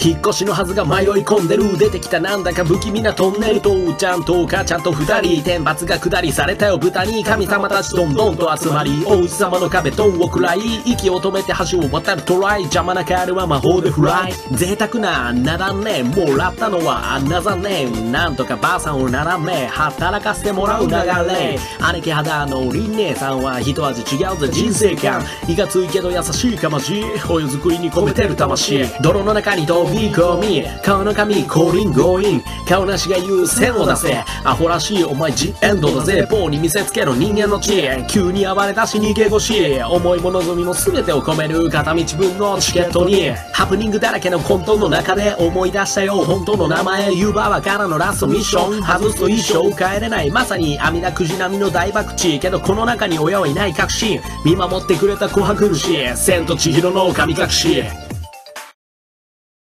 引っ越しのはずが迷い込んでる。出てきたなんだか不気味なトンネルとちゃんとお母ちゃんと二人。天罰が下りされたよ豚に神様たちどんどんと集まり王子様の壁ドンを食らい息を止めて橋を渡る。トライ邪魔なカールは魔法でフライ。贅沢な7年もらったのはあんなざねなんとかばあさんを並べ働かせてもらう流れ姉貴肌のりん姉さんは一味違うぜ。人生観いかついけど優しいかましお湯作りに込めてる魂。泥の中に飛び込み顔の髪降臨強引顔なしが言う線を出せ。アホらしいお前ジエンドだぜ。棒に見せつけろ人間の知恵。急に暴れ出し逃げ腰。重いものぞみも全てを込める片道分のチケットに。ハプニングだらけの混沌の中で思い出したよ。本当の名前ユーバーからのラストミッション。外すと一生帰れない。まさに阿弥陀くじ並みの大博打。けどこの中に親はいない確信見守ってくれた琥珀主。千と千尋の神隠し。